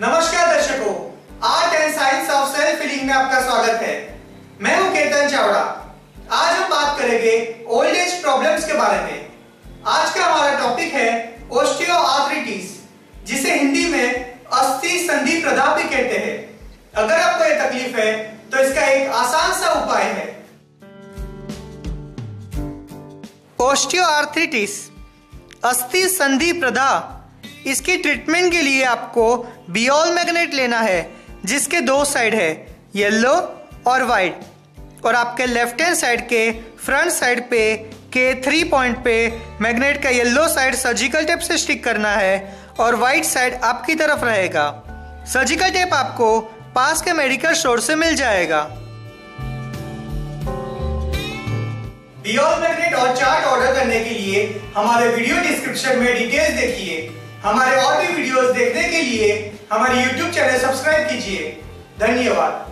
नमस्कार दर्शकों, art and science of self feeling में आपका स्वागत है। मैं हूँ केतन चावड़ा। आज हम बात करेंगे ओल्ड एज प्रॉब्लम्स के बारे में। आज का हमारा टॉपिक है ओस्टियोआर्थराइटिस जिसे हिंदी में अस्थि संधि प्रदा भी कहते हैं। अगर आपको यह तकलीफ़ है तो इसका एक आसान सा उपाय है। ओस्टियोआर्थराइटिस अस्थि संधि प्रदा इसकी ट्रीटमेंट के लिए आपको बियोल मैग्नेट लेना है, जिसके दो साइड है येलो और वाइट और आपके लेफ़्ट हैंड साइड के फ्रंट साइड पे, के थ्री पॉइंट पे मैग्नेट का येलो साइड सर्जिकल टेप से स्टिक करना है और वाइट साइड आपकी तरफ़ रहेगा. सर्जिकल टेप आपको पास के मेडिकल स्टोर से मिल जाएगा. बियोल मैग्नेट और चार्ट ऑर्डर करने के लिए हमारे वीडियो डिस्क्रिप्शन में डिटेल्स देखिए. हमारे और भी वीडियोस देखने के लिए हमारे यूट्यूब चैनल सब्सक्राइब कीजिए। धन्यवाद।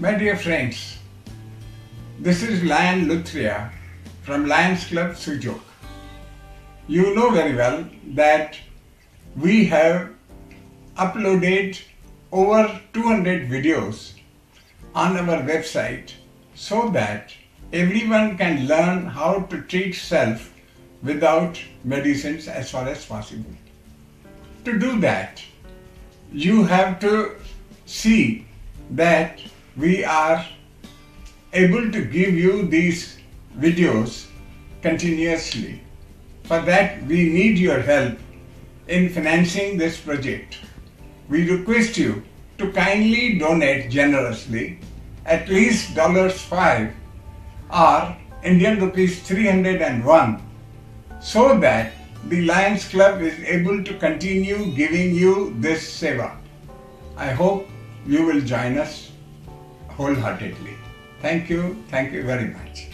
My dear friends this is Lion Luthria from Lions Club Sujok you know very well that we have uploaded over 200 videos on our website so that every one can learn how to treat self without medicines as far as possible. To do that, you have to see that we are able to give you these videos continuously. For that, we need your help in financing this project. We request you to kindly donate generously at least dollars 5 or Indian rupees 301 so that the Lions Club is able to continue giving you this seva. I hope you will join us wholeheartedly. Thank you. Thank you very much.